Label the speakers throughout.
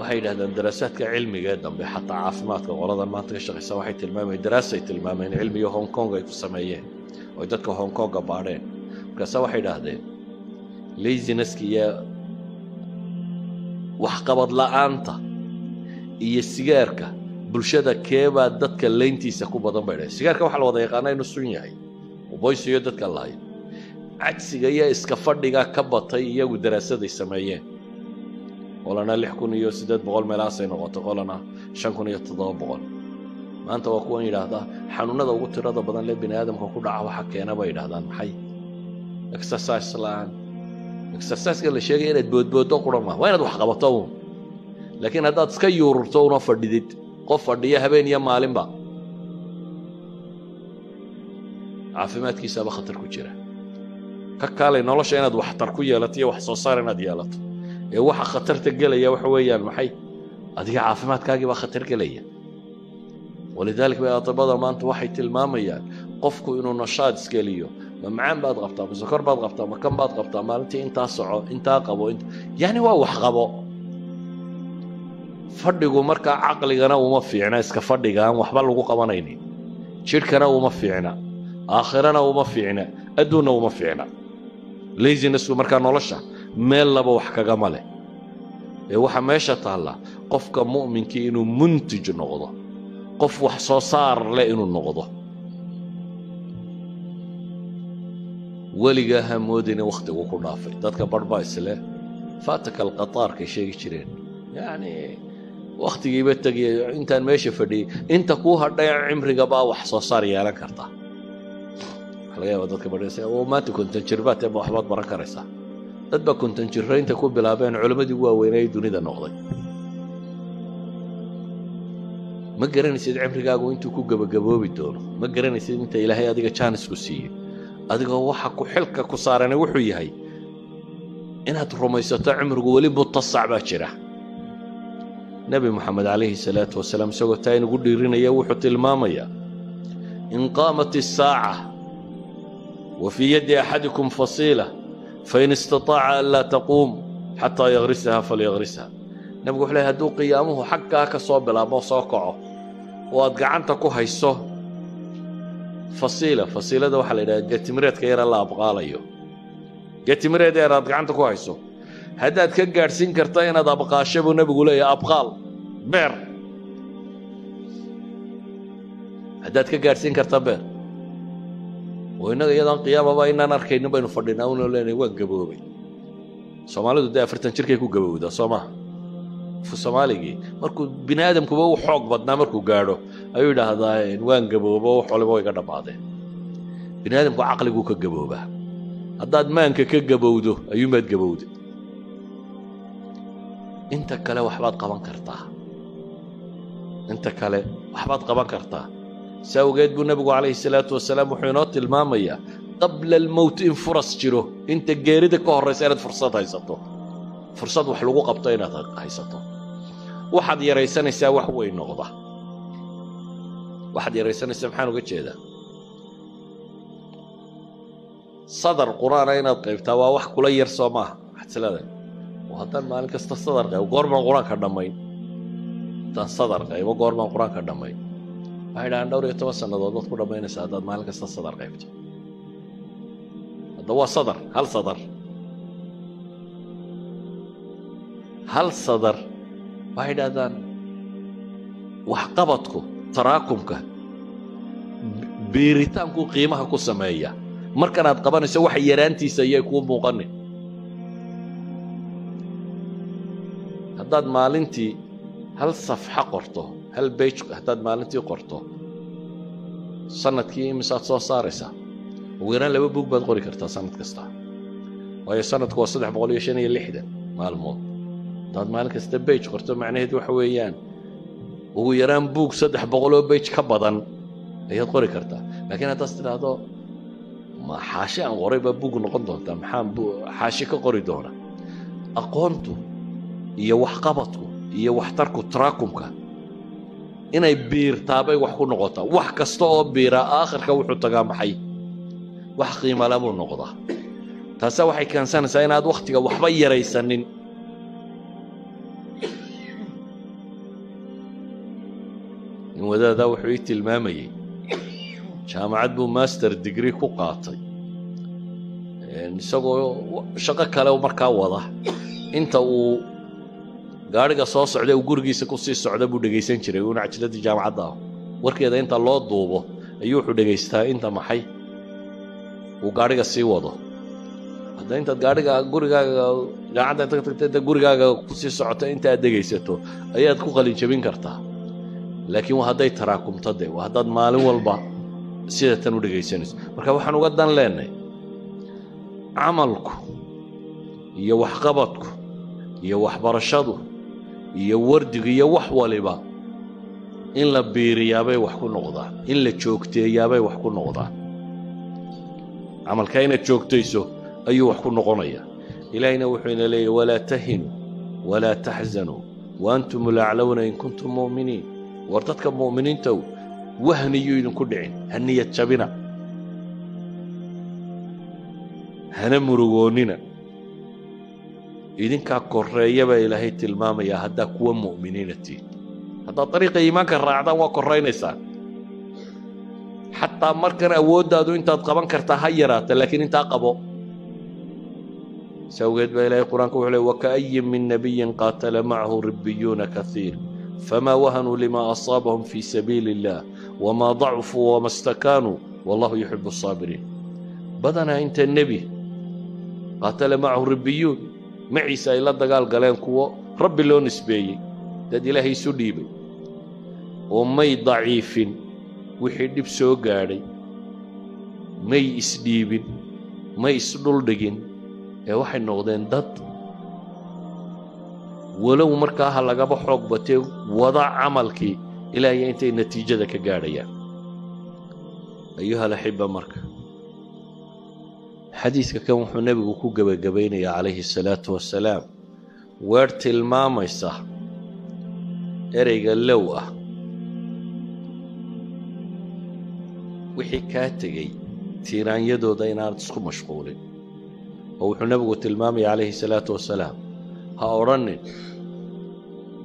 Speaker 1: waxay yidhahdeen daraasaadka cilmiga ee dambe xataa caafimaadka qoladan maanta ka shaqaysa waxay tilmaamayeen daraasay tilmaameen cilmiga hong kong ay ku sameeyeen oo ay dadka hong konga baadheen. Markaasa waxay idhaahdeen lazineska iyo waxqabad la'aanta iyo sigaarka bulshada keebaa dadka layntiisa ku badan bay dhahay sigaarka waxaa la wada yaqaana inuu sun yahay boysiyo dadka lahayo cagsiga iyo iska fadhiga ka batay iyagu daraasaday sameeyeen qolana lix kun iyo siddeed boqol meelahaasay noqotay qolana shan kun iyo toddoba boqol maanta waa kuwan yidhaahdaa xanuunada ugu tirada badan lee bini aadamka ku dhaca waxa keena bay yidhahdaan maxay exercise la'aan exerciseka la sheegaya inaad boodbooddo qura maa waa inaad wax qabato uun laakiin haddaad iska yuururto una fadhidid qof fadhiya habeen iyo maalinba caafimaadkiisaaba khatar ku jira ka kaalay nolosha inaad waxtar ku yeelato iyo wax soo saar inaad yeelato ee waxa khatarta gelaya waxa weeyaan maxay? Adiga caafimaadkaagii baa khatar gelaya. Walidaalika bay atabada maanta waxay tilmaamayaan qofku inuu nashaad isgeliyo. Ma macaan baad qabtaa ma sokor baad qabtaa ma kan baad qabtaa maalintii intaa soco intaa qabo yacni waa wax qabo. Fadhigu markaa caqligana uma fiicna iska fadhiga aan waxba lagu qabanaynin. Jidhkana uma fiicna aakhirana uma fiicna adduunna uma fiicna. Lazinesku markaa nolosha meel laba wax kagama leh. Ee waxaa meesha taalla qofka mu'minkii inuu muntij noqdo qof wax soo saar leh inuu noqdo. Weligaa ha moodina wakhtigu ku dhaafay dadka barbaa isleh faataka alqataarkay sheegi jireen. Yacni wakhtigiiba tegiya intaan meesha fadhiyey inta kuu hadhay cimrigabaa wax soo saar yeelan karta. Waxa laga yaaba dadka badhaysa oo maanta konton jirbaad ee waxbaad baran karaysaa dad baa konton jirraynta ku bilaabeen culammadii waaweynay dunida noqday. Ma garanaysid cimrigaagu intuu ku gebagaboobi doono? Ma garanaysid inta ilaahay adiga jaanisku siiyey? Adigoo waxa ku xilka ku saarana wuxuu yahay inaad rumaysato cimrigu weli mutasac baa jira. Nebi moxamed calayhi salaatu wasalaam isagoo taa inugu dhiirinaya wuxuu tilmaamayaa in qaamat isaaca wa fii yaddi axadikum fasiila fain istataaca an laa taquum xataa yagrisaha falyagrisha nebigu wuxuu leey hadduu qiyaamuhu xaggaa ka soo bilaabmo soo kaco oo aad gacanta ku hayso fasiila fasiilada waxaa la yidhaha getimireedka yara la abqaalayo getimireed yar aad gacanta ku hayso haddaad ka gaadhsiin karta inaad abqaasho buu nebigu oo innaga iyadaan qiyaamaba inaan arkaynin baynu fadhinaa unoo leenahay waan gaboobay soomaalidu dee afartan jirkay ku gabowdaa soo maha soomaaligii markuu bini aadamkuba u xoog badnaa markuu gaadho ayuu yidhaahdaa waan gaboobo wax waliba way ga dhammaadeen bini aadamku caqliguu ka gaboobaa haddaad maanka ka gabowdo ayuunbaad gabowday inta kale waxbaad qaban kartaa inta kale waxbaad qaban kartaa si awgeed buu nebigu calayhi salaatu wasalaam wuxuu inoo tilmaamayaa qabla almowt in furas jiro inta geerida ka horraysa inaad fursad haysato. Fursad wax lagu qabto inaad haysato. Waxaad yaraysanaysaa wax weyn noqda. Waxaad yaraysanaysaa maxaan uga jeedaa? Sadar qur'aana inaad qaybtaa waa wax kula yar soo maaha. Waxaad isleedahay haddaan maalin kasta sadar qaybo goormaan qur'aanka dhammayn. Haddaan sadar qaybo goormaan qur'aanka dhammayn waxay dhahaan dhowr iyo toban sannadood baad ku dhammaynaysaa haddaad maalin kasta sadar qaybto. Hadda waa sadar hal sadar. Hal sadar. Waxay dhahdaan waxqabadku taraakumka biiritaanku qiimaha ku sameeya. Markanaad qabanayso waxa yaraantiisa ayay kuu muuqanin haddaad maalintii hal safxa qorto hal bej haddaad maalintii qorto sannadkii imisaad soo saaraysaa ugu yaraan laba buug baad qori kartaa sanad kasta. Waayo sanadku waa saddex boqol iyo shan iyo lixdan maalmood. Haddaad maalin kasta bej qorto macnaheed waxa weeyaan ugu yaraan buug saddex boqoloo bej ka badan ayaad qori kartaa. Laakiin haddaas tidhaahdo ma xaashi aan qoray baa buug noqon doontaa maxaan xaashi ka qori doona aqoontu iyo waxqabadku iyo waxtarku taraakumka inay biirtaabay wax ku noqotaa. Wax kasta oo biiraa aakhirka wuxuu tagaa maxay? Wax qiimala buu noqdaa. Taasa waxay keensanaysaa inaad wakhtiga waxba yaraysanin. In wadaadaa wuxuu ii tilmaamayey jaamacad buu master digree ku qaatay. Isagoo shaqo kale markaa wada. Inta uu gaadhiga soo socda uu gurigiisa ku sii socda buu dhegaysan jiray uuna cajiladii jaamacadda ah. Warkeeda inta loo duubo ayuu wuxuu dhegaystaa inta maxay? Uu gaadhiga sii wado. Hadda intaad gaadhiga gurigaaga jaamacadda inta tagta inta gurigaaga ku sii socota inta aad dhegaysato ayaad ku qalin jabin kartaa. Laakiin waa hadday taraakumto de waa haddaad maalin walba sida tan u dhegaysanayso marka waxaan uga dan leenahay camalku iyo waxqabadku iyo waxbarashadu iyo wardigu iyo wax waliba. In la biiriyaabay wax ku noqdaan in la joogteeyaabay wax ku noqdaan camalka inaad joogtayso ayuu wax ku noqonayaa ilaahayna wuxuu ina leeyahy walaa tahinuu walaa taxzanuu wa antum ulaclowna in kuntum mu'miniin. War dadka mu'miniintow wahniyuu idinku dhicin ha niyad jabina. Hana murugoonnina idinkaa korreeya baa ilaahay tilmaamayaa haddaa kuwa mu'miniina tihin haddaad dariiqa iimaanka raacdaan waa korraynaysaan xataa markan awooddaadu intaad qaban kartaa ha yaraata laakiin intaa qabo. Si awgeed baa ilaahay qur'aanka wuxuu ley waka'ayin min nabiyin qaatala macahu ribbiyuuna kaiir famaa wahanuu lima asaabahum fii sabiili illah wamaa dacfuu wama stakaanuu wallahu yuxibu asaabiriin badanaa inta nebi qaatala macahu ribbiyuun maciise ay la dagaal galeen kuwo? Rabbi loo nisbeeyey. Dad ilaahay isu dhiibay. Oo may daciifin wixii dhib soo gaadhay. May isdhiibin may isdhuldhigin ee waxay noqdeen dad. Walow markaa ha lagaba xoog batee wada camalkii ilaahiyo intay natiijada ka gaadhayaan. Ayuha alaxiba marka xadiidka kan wuxuu nebigu ku gebagabaynayaa calayhi asalaatu wassalaam weer tilmaamaysa ereyga low ah wixii kaa tegey tiiraanyadooda inaanad isku mashquulin. Oo wuxuu nebigu tilmaamaya calayhi salaatu wasalaam ha odhanin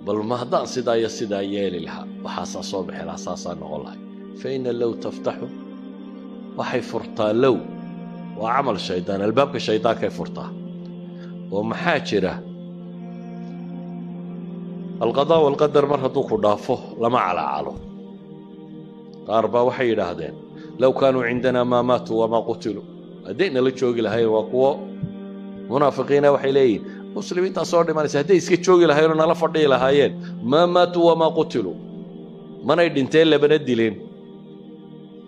Speaker 1: bal ma haddaan sidaa iyo sidaa yeeli lahaa waxaasaa soo lahaa saasaa noqon lahay fa ina low taftaxu waxay furtaa low waa camal shaydaan albaabka shaydaankay furtaa oo maxaa jira? Alqadaa walqadar mar hadduu ku dhaafo lama calaacalo. Qaar baa waxay yidhaahdeen low kaanuu cindanaa maa maatuu wamaa qutiluu hadday nala joogi lahayn waa kuwo. Munaafiqiina waxay leeyihiin muslimiintaa soo dhimanaysa hadday iska joogi lahayenoo nala fadhihi lahaayeen maa maatuu wamaa qutiluu manay dhinteen labana dileen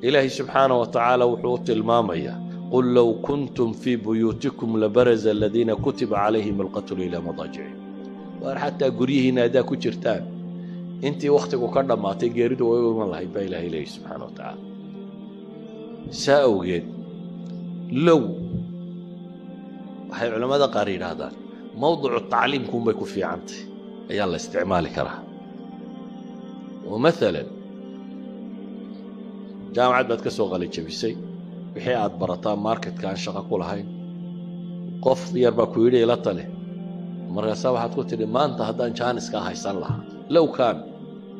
Speaker 1: ilaahay subxaana wa tacaala wuxuu u tilmaamayaa qul low kuntum fii buyuutikum labaraza aladiina kutiba calayhim alqatlu ilaa madaajicihim waar xataa guryihiinna haddaa ku jirtaan intii wakhtigu ka dhammaatay geeridu way u iman lahayd baa ilahay leeyahy subxaana wa tacaala saa awgeed low waxay culammada qaar yidhaahdaan mawdicu tacliimkuunbay ku fiicantay ayaa la isticmaali karaa oo maalan jaamacad baad ka soo qalijabisay wixii aad barataa marketka aan shaqo ku lahayn. Qof yar baa ku yidhi ila tale markaasaa waxaad ku tidhi maanta haddaan jaaniskaa haysan lahaa. Low kaan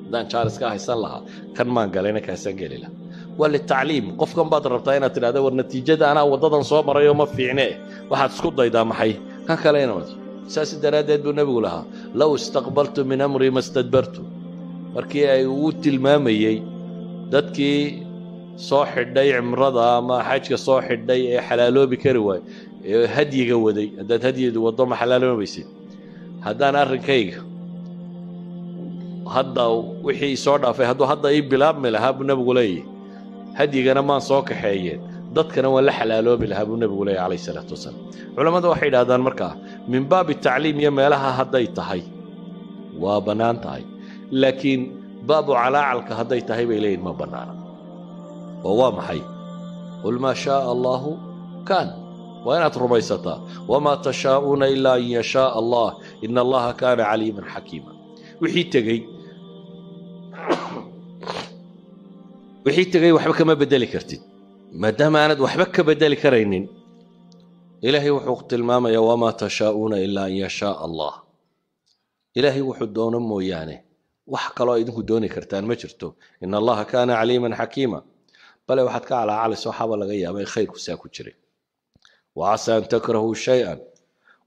Speaker 1: haddaan jaaniskaa haysan lahaa kan maan galayna kaasaan geli lahaa. Waa litacliim. Qofkan baad rabtaa inaad tidhahda war natiijada anaa waddadan soo marayoo ma fiicnee waxaad isku daydaa maxay? Kan kale ina saas daraaddeed buu nebigu lahaa low istaqbaltu min amrii ma stadbartu markii ay uu tilmaamayey dadkii soo xidhay cimrada ama xajka soo xidhay ee xalaaloobi kari waay ee hadyiga waday haddaad hadyidu waddo ma xalaaloobaysid haddaan arrinkayga hadda wixii soo dhaafay hadduu hadda ii bilaabmi lahaa buu nebigu leeyahy hadyigana maan soo kaxeeyeen. Dadkana waan la xalaaloobi lahaa buu nebigu leeyahy calayh isalaatu wasalaam. Culammada waxay yidhahdaan markaa min baabi tacliim iyo meelaha hadday tahay waa bannaan tahay. Laakiin baabu calaacalka hadday tahay bay leeyihiin ma bannaana oo waa maxay? Qul maa shaaa allaahu kaan. Waa inaad rumaysataa wamaa tashaa'uuna ilaa an yashaaa allah ina allaha kaana caliiman xakiima. Wixii tegey wixii tegey waxba kama beddeli kartid. Maadaama aanad waxba ka beddeli karaynin ilaahay wuxuu tilmaamayaa wamaa tashaa'uuna ilaa an yashaaa allah ilaahay wuxuu doono mooyaane. Wax kaloo idinku dooni kartaan ma jirto. In allaha kaana caliiman xakiima bale waxaad ka calaacalaysa waxaaba laga yaaba in khayrku saa ku jiray. Wacasa an takrahuu shay-an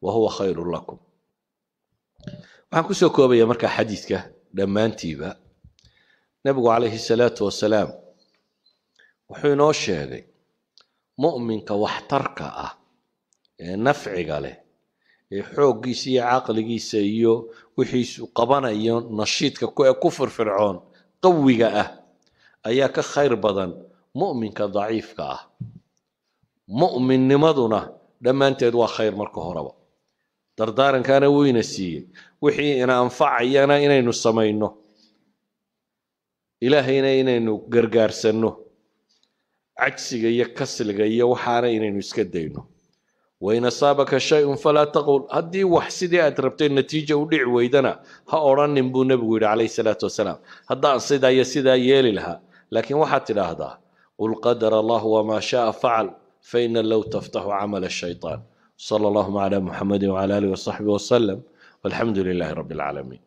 Speaker 1: wa huwa khayrun lakum. Waxaan ku soo koobaya markaa xadiidka dhammaantiiba. Nebigu calayhi salaatu wasalaam wuxuu inoo sheegay mu'minka waxtarka ah ee nafciga leh ee xooggiisa iyo caqligiisa iyo wixiisu qabanayo nashiidka ku firfircoon qawiga ah ayaa ka khayr badan mu'minka daciifka ah. Mu'minnimaduna dhammaanteed waa khayr marka horeba. Dardaarankaana wuyna siiyey. Wixii ina anfacayana inaynu samayno. Ilaahayna inaynu gargaarsanno. Cajsiga iyo kasliga iyo waxaana inaynu iska dayno. Wain asaabaka shay-un falaa taqul. Haddii wax sidii aad rabtay natiija u dhici weydana ha odhanin buu nebigu yidhi calayhi salaatu wasalaam. Haddaan sidaa iyo sidaa yeeli lahaa. Laakiin waxaad tidhaahdaa قل قدر الله وما شاء فعل فإن لو تفتح عمل الشيطان صلى الله على محمد وعلى آله وصحبه وسلم والحمد لله رب العالمين